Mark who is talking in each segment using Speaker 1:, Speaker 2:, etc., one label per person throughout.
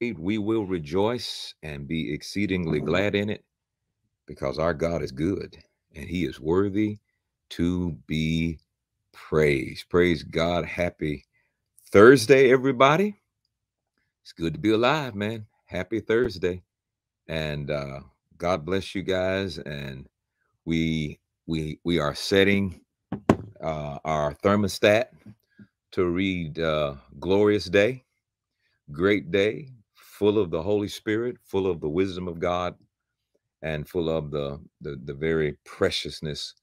Speaker 1: we will rejoice and be exceedingly glad in it because our God is good and he is worthy to be praised. Praise God. Happy Thursday, everybody. It's good to be alive, man. Happy Thursday. And uh, God bless you guys. And we we we are setting uh, our thermostat to read uh, glorious day, great day, full of the Holy Spirit, full of the wisdom of God, and full of the the, the very preciousness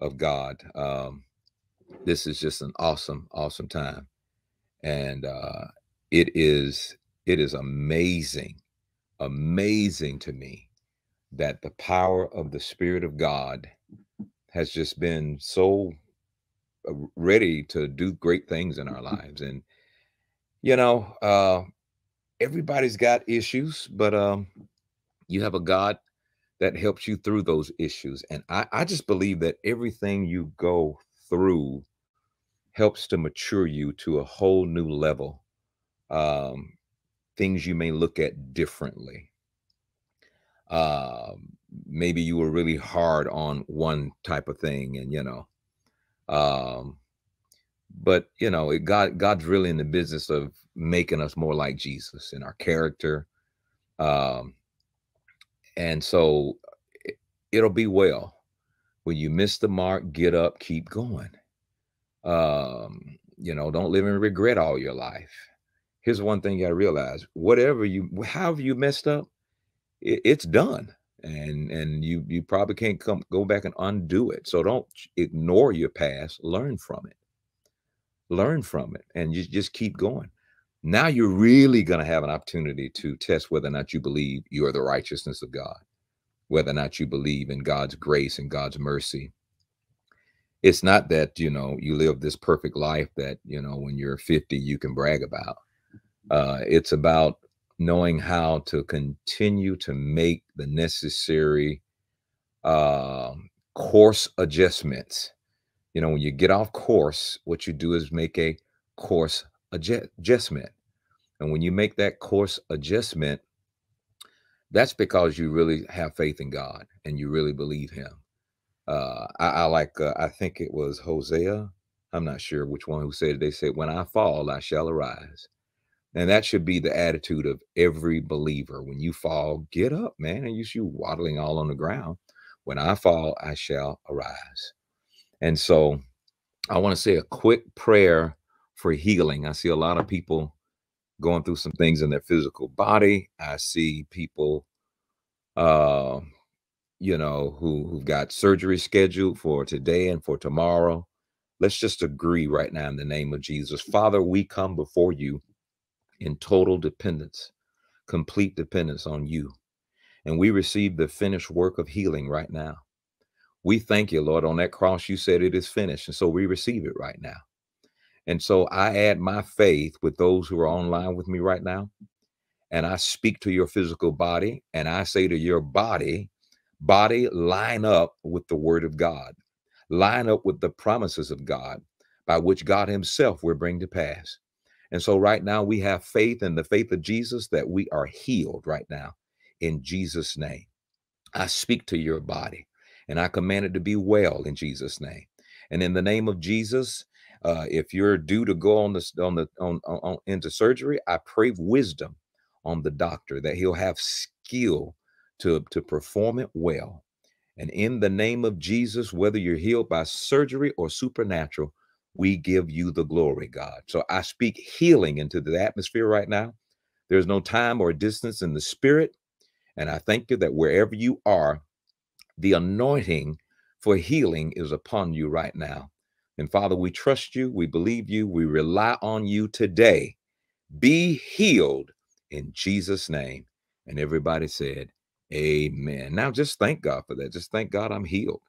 Speaker 1: of God. Um, this is just an awesome, awesome time, and uh, it is it is amazing, amazing to me that the power of the Spirit of God has just been so uh, ready to do great things in our lives, and you know, uh, everybody's got issues, but um, you have a God that helps you through those issues. And I, I just believe that everything you go through helps to mature you to a whole new level. Um, things you may look at differently. Uh, maybe you were really hard on one type of thing, and you know, um, but you know, it, God God's really in the business of making us more like Jesus in our character. Um, and so it, it'll be well. When you miss the mark, get up, keep going. Um, you know, don't live in regret all your life. Here's one thing you gotta realize: whatever you, however you messed up, it, it's done, and and you you probably can't come go back and undo it. So don't ignore your past. Learn from it. Learn from it, and you just keep going. Now you're really going to have an opportunity to test whether or not you believe you are the righteousness of God, whether or not you believe in God's grace and God's mercy. It's not that, you know, you live this perfect life that, you know, when you're 50, you can brag about. Uh, it's about knowing how to continue to make the necessary uh, course adjustments. You know, when you get off course, what you do is make a course adjustment. And when you make that course adjustment, that's because you really have faith in God and you really believe Him. Uh, I, I like, uh, I think it was Hosea. I'm not sure which one who said it. They said, When I fall, I shall arise. And that should be the attitude of every believer. When you fall, get up, man, and you see waddling all on the ground. When I fall, I shall arise. And so I want to say a quick prayer for healing. I see a lot of people going through some things in their physical body. I see people, uh, you know, who who've got surgery scheduled for today and for tomorrow. Let's just agree right now in the name of Jesus. Father, we come before you in total dependence, complete dependence on you. And we receive the finished work of healing right now. We thank you, Lord. On that cross, you said it is finished. And so we receive it right now. And so I add my faith with those who are online with me right now. And I speak to your physical body and I say to your body, body, line up with the word of God, line up with the promises of God by which God Himself will bring to pass. And so right now we have faith in the faith of Jesus that we are healed right now in Jesus' name. I speak to your body and I command it to be well in Jesus' name. And in the name of Jesus, uh, if you're due to go on the on the on, on into surgery, I pray wisdom on the doctor that he'll have skill to to perform it well. And in the name of Jesus, whether you're healed by surgery or supernatural, we give you the glory, God. So I speak healing into the atmosphere right now. There's no time or distance in the spirit. And I thank you that wherever you are, the anointing for healing is upon you right now. And Father, we trust you, we believe you, we rely on you today. Be healed in Jesus' name. And everybody said, Amen. Now just thank God for that. Just thank God I'm healed.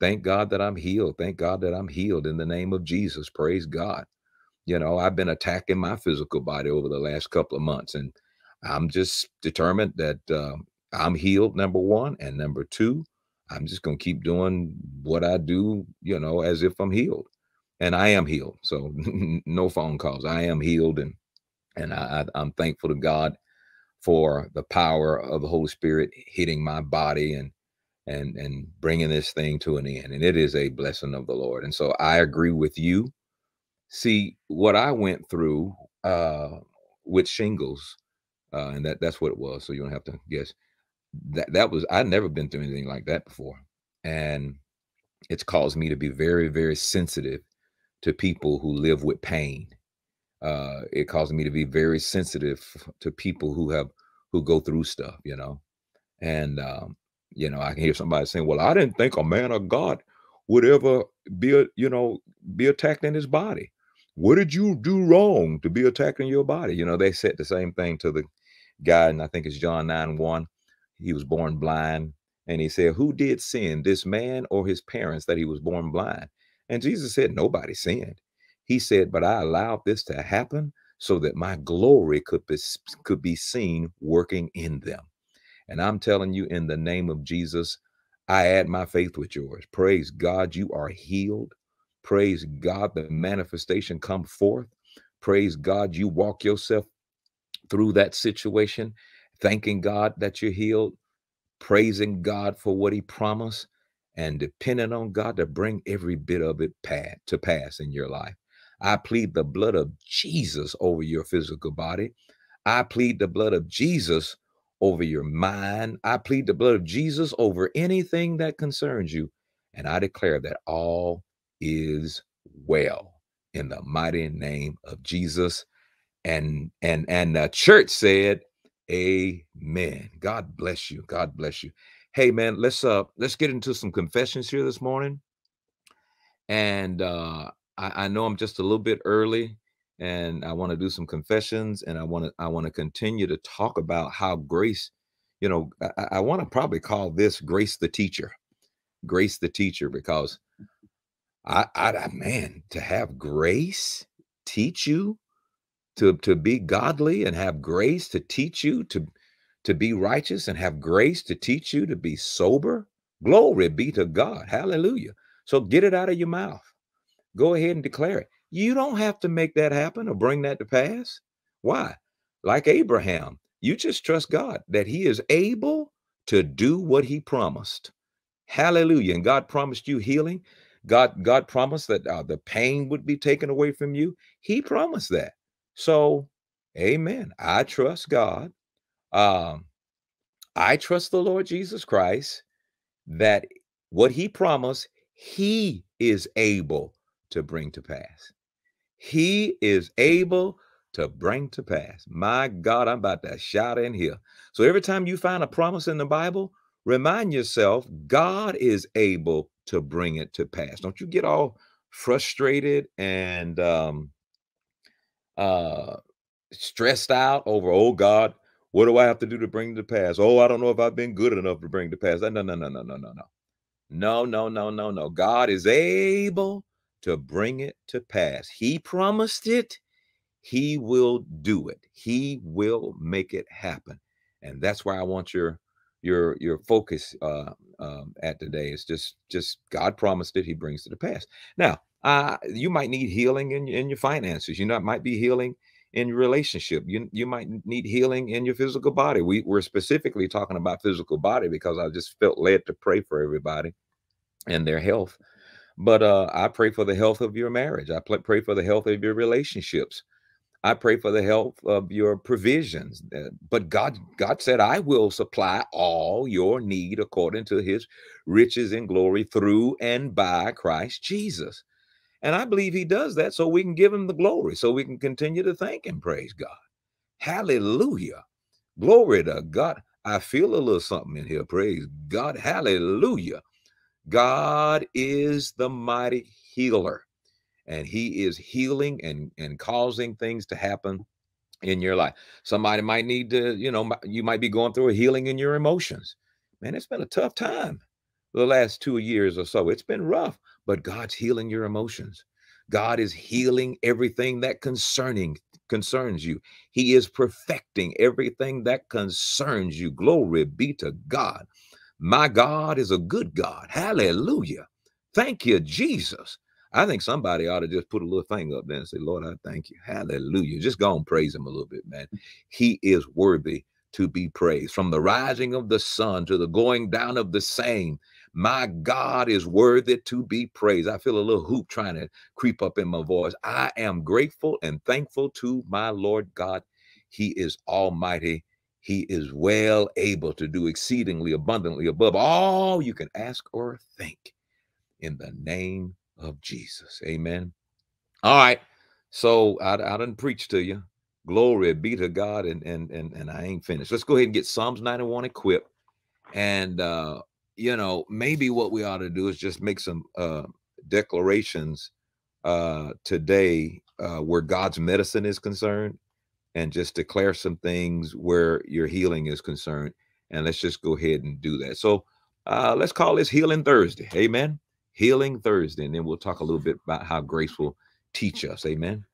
Speaker 1: Thank God that I'm healed. Thank God that I'm healed in the name of Jesus. Praise God. You know, I've been attacking my physical body over the last couple of months, and I'm just determined that uh, I'm healed, number one. And number two, I'm just going to keep doing what I do, you know, as if I'm healed. And I am healed. So no phone calls. I am healed. And, and I, I'm thankful to God for the power of the Holy Spirit hitting my body and and and bringing this thing to an end. And it is a blessing of the Lord. And so I agree with you. See what I went through uh, with shingles, uh, and that that's what it was. So you don't have to guess. That that was I'd never been through anything like that before, and it's caused me to be very very sensitive to people who live with pain. Uh, it caused me to be very sensitive to people who have who go through stuff, you know. And um, you know, I can hear somebody saying, "Well, I didn't think a man of God would ever be, you know, be attacked in his body. What did you do wrong to be attacked in your body?" You know, they said the same thing to the guy, and I think it's John nine one. He was born blind, and he said, "Who did sin, this man or his parents, that he was born blind?" And Jesus said, "Nobody sinned." He said, "But I allowed this to happen." So that my glory could be, could be seen working in them. And I'm telling you, in the name of Jesus, I add my faith with yours. Praise God, you are healed. Praise God, the manifestation come forth. Praise God, you walk yourself through that situation, thanking God that you're healed, praising God for what He promised, and depending on God to bring every bit of it to pass in your life. I plead the blood of Jesus over your physical body. I plead the blood of Jesus over your mind. I plead the blood of Jesus over anything that concerns you. And I declare that all is well in the mighty name of Jesus. And and and the church said, Amen. God bless you. God bless you. Hey man, let's uh let's get into some confessions here this morning. And uh I, I know I'm just a little bit early and I want to do some confessions and I want to I want to continue to talk about how grace, you know, I, I want to probably call this grace the teacher, grace the teacher, because I, I man, to have grace teach you to to be godly and have grace to teach you to to be righteous and have grace to teach you to be sober. Glory be to God. Hallelujah. So get it out of your mouth. Go ahead and declare it. You don't have to make that happen or bring that to pass. Why? Like Abraham, you just trust God that he is able to do what he promised. Hallelujah. And God promised you healing. God God promised that uh, the pain would be taken away from you. He promised that. So, amen. I trust God. Um, I trust the Lord Jesus Christ that what he promised, he is able to bring to pass. He is able to bring to pass. My God, I'm about to shout in here. So every time you find a promise in the Bible, remind yourself God is able to bring it to pass. Don't you get all frustrated and um, uh, stressed out over, oh God, what do I have to do to bring to pass? Oh, I don't know if I've been good enough to bring to pass. No, no, no, no, no, no, no, no. No, no, no, no. God is able to bring it to pass. He promised it. He will do it. He will make it happen. And that's where I want your your your focus uh, um, at today. Is just just God promised it. He brings it to pass. Now, uh, you might need healing in, in your finances. You know, it might be healing in your relationship. You you might need healing in your physical body. We we're specifically talking about physical body because I just felt led to pray for everybody and their health but uh, I pray for the health of your marriage. I pray for the health of your relationships. I pray for the health of your provisions. Uh, but God, God said, I will supply all your need according to his riches and glory through and by Christ Jesus. And I believe he does that so we can give him the glory, so we can continue to thank and praise God. Hallelujah. Glory to God. I feel a little something in here. Praise God. Hallelujah. God is the mighty healer, and He is healing and, and causing things to happen in your life. Somebody might need to, you know, you might be going through a healing in your emotions. Man, it's been a tough time the last two years or so. It's been rough, but God's healing your emotions. God is healing everything that concerning concerns you. He is perfecting everything that concerns you. Glory be to God. My God is a good God. Hallelujah. Thank you, Jesus. I think somebody ought to just put a little thing up there and say, Lord, I thank you. Hallelujah. Just go and praise him a little bit, man. He is worthy to be praised. From the rising of the sun to the going down of the same, my God is worthy to be praised. I feel a little hoop trying to creep up in my voice. I am grateful and thankful to my Lord God. He is almighty. He is well able to do exceedingly abundantly above all you can ask or think in the name of Jesus. Amen. All right. So I, I didn't preach to you. Glory be to God. And, and, and, and I ain't finished. Let's go ahead and get Psalms 91 equipped. And, uh, you know, maybe what we ought to do is just make some uh, declarations uh, today uh, where God's medicine is concerned and just declare some things where your healing is concerned. And let's just go ahead and do that. So uh, let's call this Healing Thursday. Amen. Healing Thursday. And then we'll talk a little bit about how grace will teach us. Amen.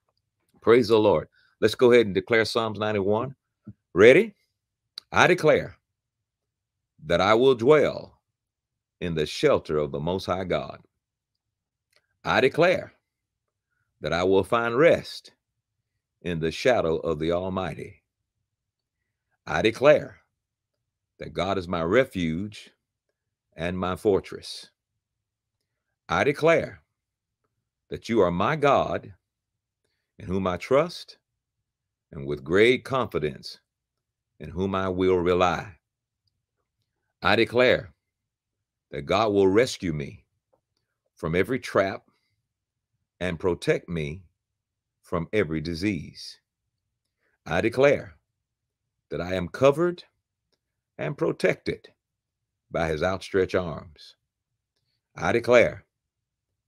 Speaker 1: Praise the Lord. Let's go ahead and declare Psalms 91. Ready? I declare that I will dwell in the shelter of the Most High God. I declare that I will find rest in the shadow of the Almighty. I declare that God is my refuge and my fortress. I declare that you are my God in whom I trust and with great confidence in whom I will rely. I declare that God will rescue me from every trap and protect me from every disease. I declare that I am covered and protected by his outstretched arms. I declare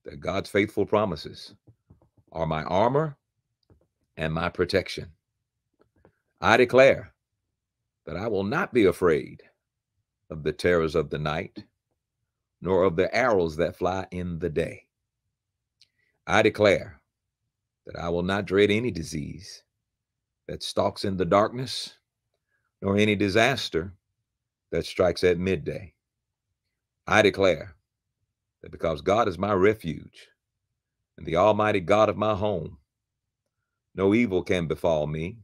Speaker 1: that God's faithful promises are my armor and my protection. I declare that I will not be afraid of the terrors of the night, nor of the arrows that fly in the day. I declare that I will not dread any disease that stalks in the darkness, nor any disaster that strikes at midday. I declare that because God is my refuge and the Almighty God of my home, no evil can befall me,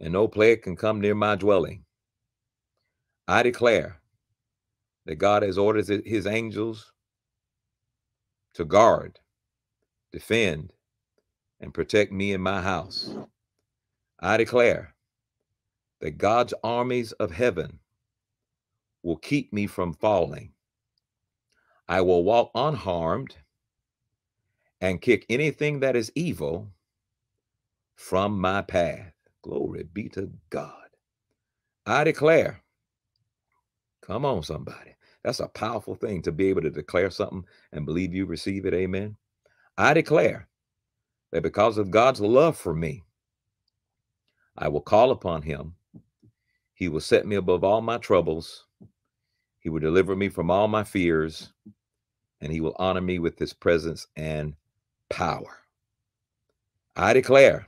Speaker 1: and no plague can come near my dwelling. I declare that God has ordered his angels to guard, defend, and protect me and my house. I declare that God's armies of heaven will keep me from falling. I will walk unharmed and kick anything that is evil from my path. Glory be to God. I declare, come on, somebody. That's a powerful thing to be able to declare something and believe you receive it. Amen. I declare that because of God's love for me, I will call upon him. He will set me above all my troubles. He will deliver me from all my fears, and he will honor me with his presence and power. I declare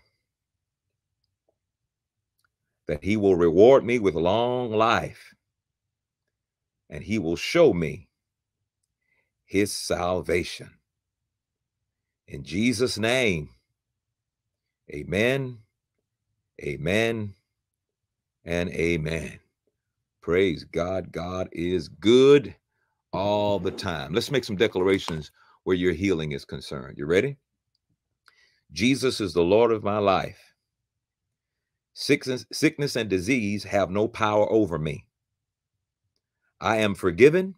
Speaker 1: that he will reward me with long life, and he will show me his salvation. In Jesus' name, amen, amen, and amen. Praise God. God is good all the time. Let's make some declarations where your healing is concerned. You ready? Jesus is the Lord of my life. Sickness, sickness and disease have no power over me. I am forgiven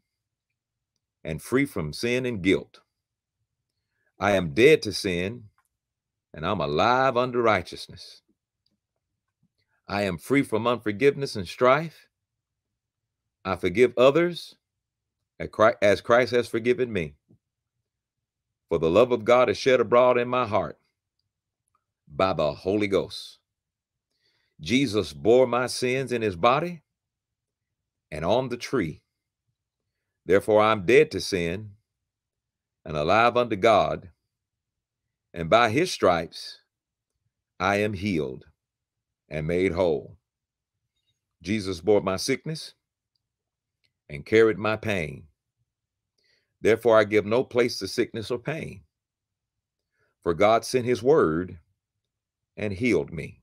Speaker 1: and free from sin and guilt. I am dead to sin, and I'm alive under righteousness. I am free from unforgiveness and strife. I forgive others as Christ has forgiven me. For the love of God is shed abroad in my heart by the Holy Ghost. Jesus bore my sins in his body and on the tree. Therefore, I'm dead to sin and alive unto God, and by his stripes I am healed and made whole. Jesus bore my sickness and carried my pain. Therefore, I give no place to sickness or pain. For God sent his word and healed me.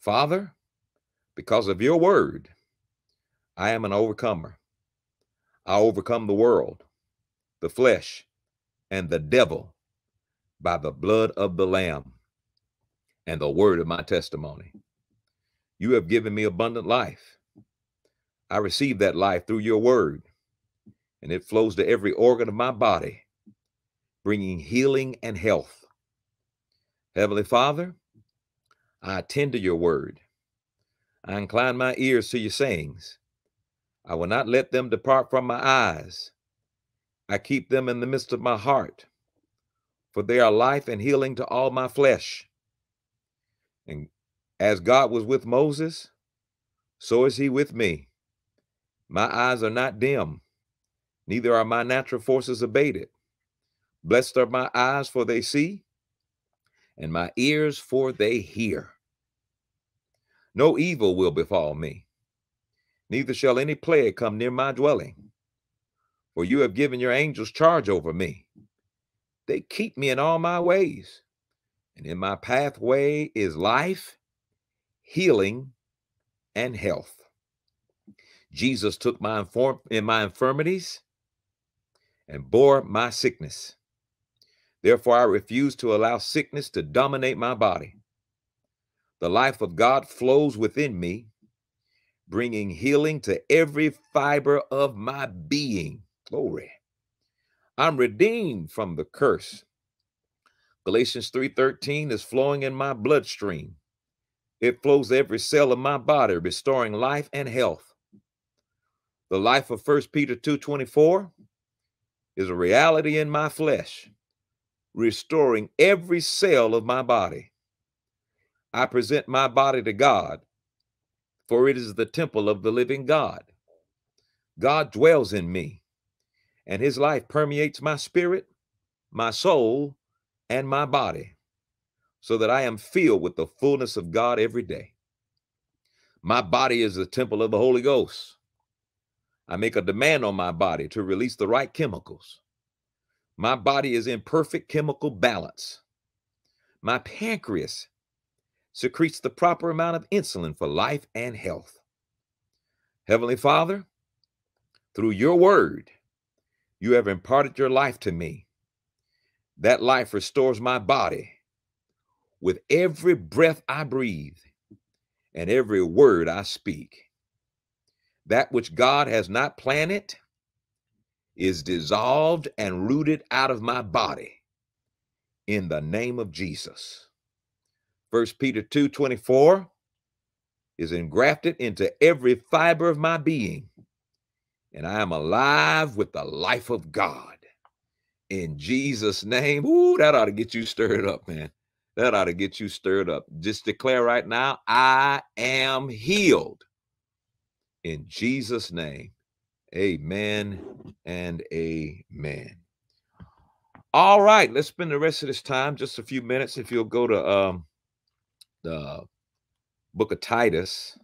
Speaker 1: Father, Because of your word, I am an overcomer. I overcome the world, the flesh, and the devil by the blood of the Lamb and the word of my testimony. You have given me abundant life. I receive that life through your word, and it flows to every organ of my body, bringing healing and health. Heavenly Father, I attend to your word. I incline my ears to your sayings. I will not let them depart from my eyes. I keep them in the midst of my heart, for they are life and healing to all my flesh. And as God was with Moses, so is he with me. My eyes are not dim, neither are my natural forces abated. Blessed are my eyes, for they see, and my ears, for they hear. No evil will befall me, neither shall any plague come near my dwelling. For you have given your angels charge over me. They keep me in all my ways, and in my pathway is life, healing, and health. Jesus took my inform- in my infirmities and bore my sickness. Therefore, I refuse to allow sickness to dominate my body. The life of God flows within me, bringing healing to every fiber of my being. Glory. I'm redeemed from the curse. Galatians 3:13 is flowing in my bloodstream. It flows every cell of my body, restoring life and health. The life of 1 Peter 2:24 is a reality in my flesh, restoring every cell of my body. I present my body to God, for it is the temple of the living God. God dwells in me, and his life permeates my spirit, my soul, and my body, so that I am filled with the fullness of God every day. My body is the temple of the Holy Ghost. I make a demand on my body to release the right chemicals. My body is in perfect chemical balance. My pancreas secretes the proper amount of insulin for life and health. Heavenly Father, through your word, you have imparted your life to me. That life restores my body with every breath I breathe and every word I speak. That which God has not planted is dissolved and rooted out of my body in the name of Jesus. First Peter 2 24 is engrafted into every fiber of my being, and I am alive with the life of God. In Jesus' name, ooh, that ought to get you stirred up, man. That ought to get you stirred up. Just declare right now, I am healed. In Jesus' name, amen and amen. All right, let's spend the rest of this time, just a few minutes. If you'll go to um, the book of Titus,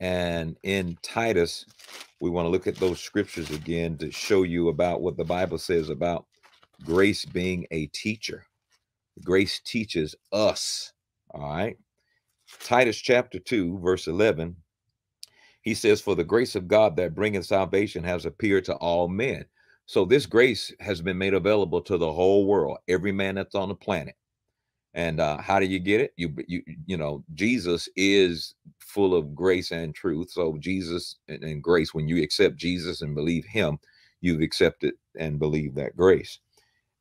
Speaker 1: and in Titus, we want to look at those scriptures again to show you about what the Bible says about grace being a teacher. Grace teaches us. All right. Titus chapter 2, verse 11. He says, For the grace of God that bringeth salvation has appeared to all men. So this grace has been made available to the whole world, every man that's on the planet. And uh, how do you get it? You you you know, Jesus is full of grace and truth. So Jesus and, and grace, when you accept Jesus and believe him, you've accepted and believe that grace.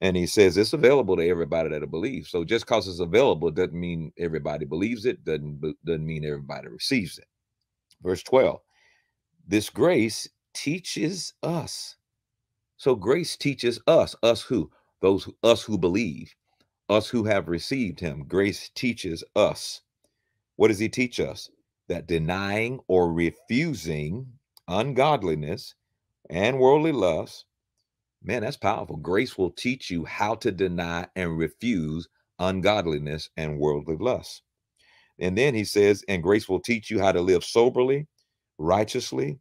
Speaker 1: And he says it's available to everybody that believes. So just because it's available doesn't mean everybody believes it, doesn't doesn't mean everybody receives it. Verse 12. This grace teaches us. So grace teaches us, us who? Those us who believe, us who have received him. Grace teaches us. What does he teach us? That denying or refusing ungodliness and worldly lusts, Man, that's powerful. Grace will teach you how to deny and refuse ungodliness and worldly lusts. And then he says, and grace will teach you how to live soberly, righteously,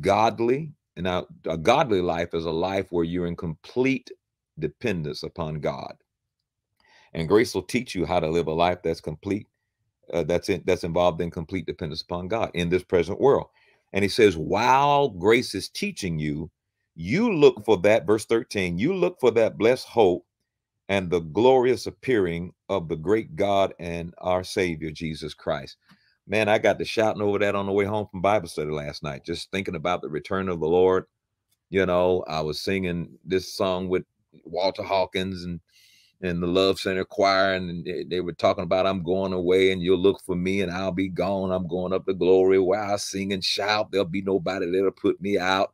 Speaker 1: godly. And now, a godly life is a life where you're in complete dependence upon God. And grace will teach you how to live a life that's complete uh, that's in, that's involved in complete dependence upon God in this present world. And he says, while grace is teaching you, you look for that, verse 13, you look for that blessed hope and the glorious appearing of the great God and our Savior, Jesus Christ. Man, I got to shouting over that on the way home from Bible study last night, just thinking about the return of the Lord. You know, I was singing this song with Walter Hawkins and and the Love Center Choir, and they, they, were talking about I'm going away, and you'll look for me, and I'll be gone. I'm going up to glory where I sing and shout. There'll be nobody that'll put me out.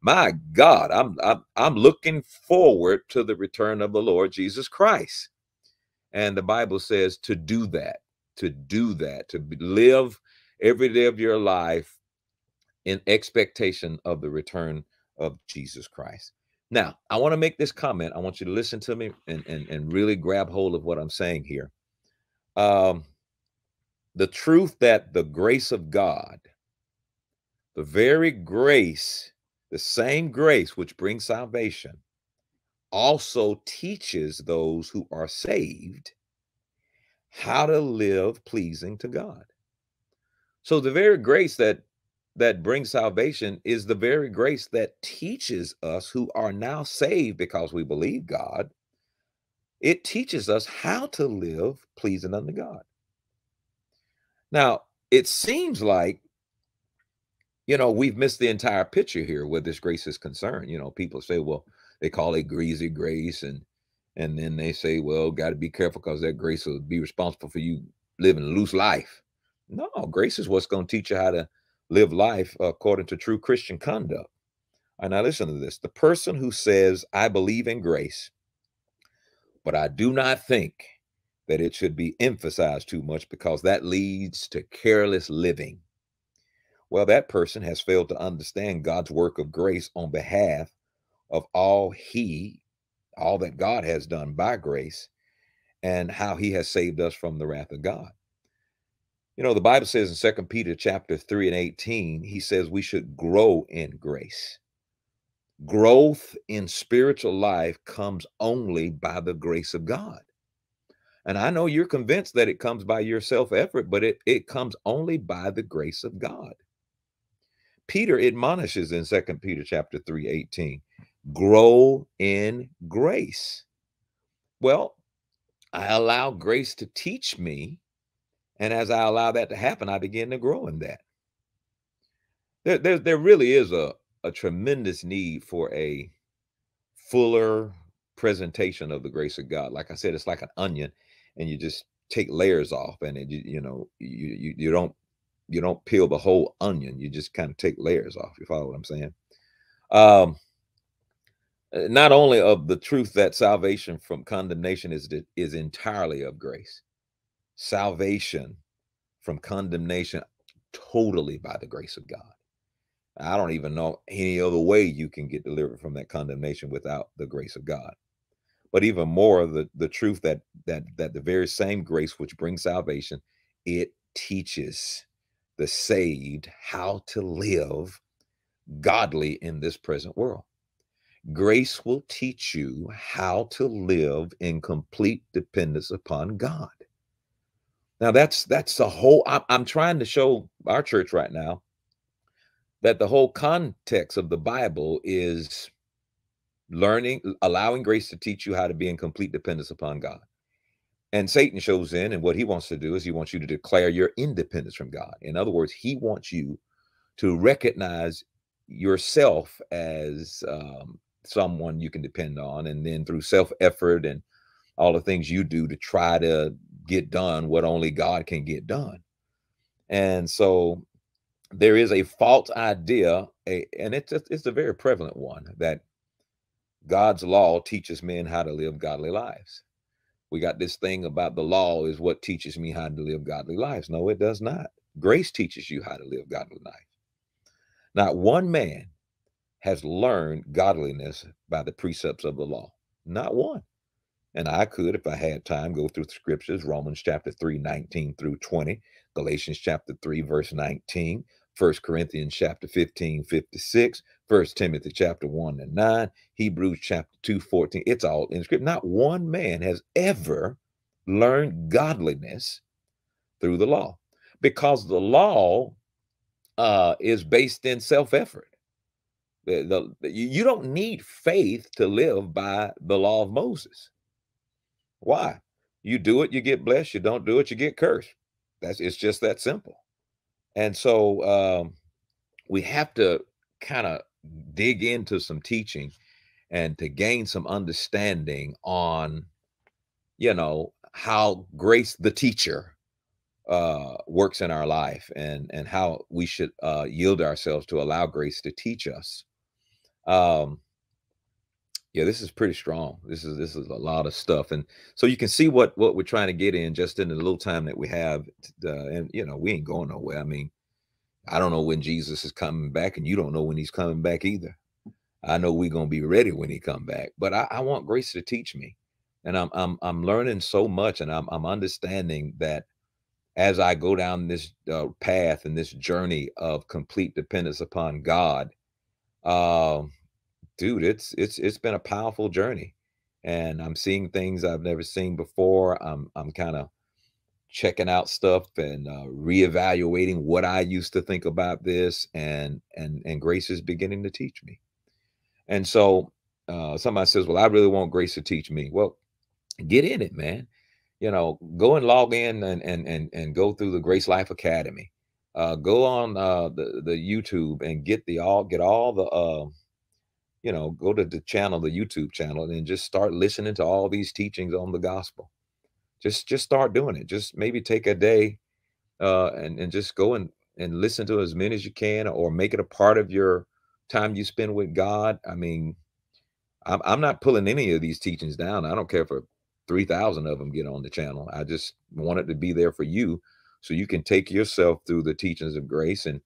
Speaker 1: My God, I'm I'm, I'm looking forward to the return of the Lord Jesus Christ. And the Bible says to do that, to do that, to live every day of your life in expectation of the return of Jesus Christ. Now, I want to make this comment. I want you to listen to me and, and, and really grab hold of what I'm saying here. Um, the truth that the grace of God, the very grace, the same grace which brings salvation, also teaches those who are saved how to live pleasing to God. So the very grace that that brings salvation is the very grace that teaches us who are now saved because we believe God. It teaches us how to live pleasing unto God. Now, it seems like, you know, we've missed the entire picture here where this grace is concerned. You know, people say, well, they call it greasy grace, and and then they say, well, got to be careful because that grace will be responsible for you living a loose life. No, grace is what's going to teach you how to live life according to true Christian conduct. And now listen to this the person who says, I believe in grace, but I do not think that it should be emphasized too much because that leads to careless living. Well, that person has failed to understand God's work of grace on behalf of all he, all that God has done by grace, and how he has saved us from the wrath of God. You know, the Bible says in Second Peter chapter 3 and 18, he says we should grow in grace. Growth in spiritual life comes only by the grace of God. And I know you're convinced that it comes by your self effort, but it, it comes only by the grace of God. Peter admonishes in Second Peter chapter 3, 18, grow in grace. Well, I allow grace to teach me and as I allow that to happen, I begin to grow in that. There, there, there really is a, a tremendous need for a fuller presentation of the grace of God. Like I said, it's like an onion, and you just take layers off, and it, you, you know, you, you you don't you don't peel the whole onion. You just kind of take layers off. You follow what I'm saying? Um, uh, not only of the truth that salvation from condemnation is is entirely of grace, salvation from condemnation totally by the grace of God. I don't even know any other way you can get delivered from that condemnation without the grace of God. But even more, the, the truth that that that the very same grace which brings salvation, it teaches the saved how to live godly in this present world. Grace will teach you how to live in complete dependence upon God. Now that's that's the whole. I'm, I'm trying to show our church right now that the whole context of the Bible is learning, allowing grace to teach you how to be in complete dependence upon God. And Satan shows in, and what he wants to do is he wants you to declare your independence from God. In other words, he wants you to recognize yourself as um, someone you can depend on, and then through self effort and all the things you do to try to get done what only God can get done. And so there is a false idea, a, and it's a, it's a very prevalent one that God's law teaches men how to live godly lives. We got this thing about the law is what teaches me how to live godly lives. No, it does not. Grace teaches you how to live godly life. Not one man has learned godliness by the precepts of the law. Not one. And I could, if I had time, go through the scriptures Romans chapter 3, 19 through 20, Galatians chapter 3, verse 19, 1 Corinthians chapter 15, 56, 1 Timothy chapter 1 and 9, Hebrews chapter 2, 14. It's all in scripture. Not one man has ever learned godliness through the law because the law uh, is based in self-effort. The, the, you don't need faith to live by the law of Moses. Why? You do it, you get blessed. You don't do it, you get cursed. That's it's just that simple. And so um, we have to kind of dig into some teaching and to gain some understanding on, you know, how grace the teacher uh, works in our life and and how we should uh, yield ourselves to allow grace to teach us. Um, yeah, this is pretty strong. This is this is a lot of stuff, and so you can see what what we're trying to get in just in the little time that we have. Uh, and you know, we ain't going nowhere. I mean, I don't know when Jesus is coming back, and you don't know when he's coming back either. I know we're gonna be ready when he come back, but I, I want grace to teach me, and I'm I'm I'm learning so much, and I'm I'm understanding that as I go down this uh, path and this journey of complete dependence upon God, uh, dude, it's it's it's been a powerful journey, and I'm seeing things I've never seen before. I'm I'm kind of checking out stuff and uh, reevaluating what I used to think about this, and and and Grace is beginning to teach me. And so uh, somebody says, "Well, I really want Grace to teach me." Well, get in it, man you know, go and log in and and and, and go through the Grace Life Academy. Uh, go on uh, the the YouTube and get the all get all the uh, you know go to the channel, the YouTube channel, and just start listening to all these teachings on the gospel. Just just start doing it. Just maybe take a day uh, and and just go and and listen to as many as you can, or make it a part of your time you spend with God. I mean, I'm, I'm not pulling any of these teachings down. I don't care for 3,000 of them get on the channel. I just want it to be there for you so you can take yourself through the teachings of grace. And,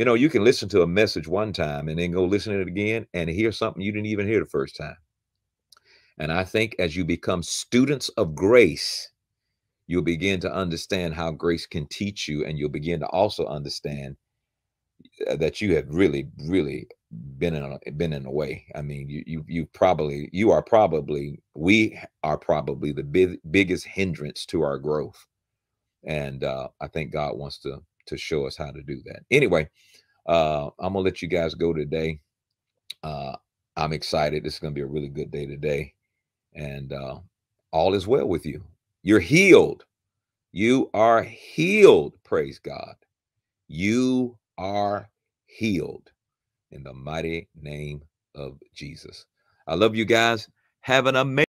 Speaker 1: you know, you can listen to a message one time and then go listen to it again and hear something you didn't even hear the first time. And I think as you become students of grace, you'll begin to understand how grace can teach you. And you'll begin to also understand uh, that you have really, really been in a, been in a way. I mean, you you you probably you are probably we are probably the big, biggest hindrance to our growth, and uh, I think God wants to to show us how to do that. Anyway, uh, I'm gonna let you guys go today. Uh, I'm excited. This is gonna be a really good day today, and uh, all is well with you. You're healed. You are healed. Praise God. You are healed in the mighty name of Jesus. I love you guys. Have an amazing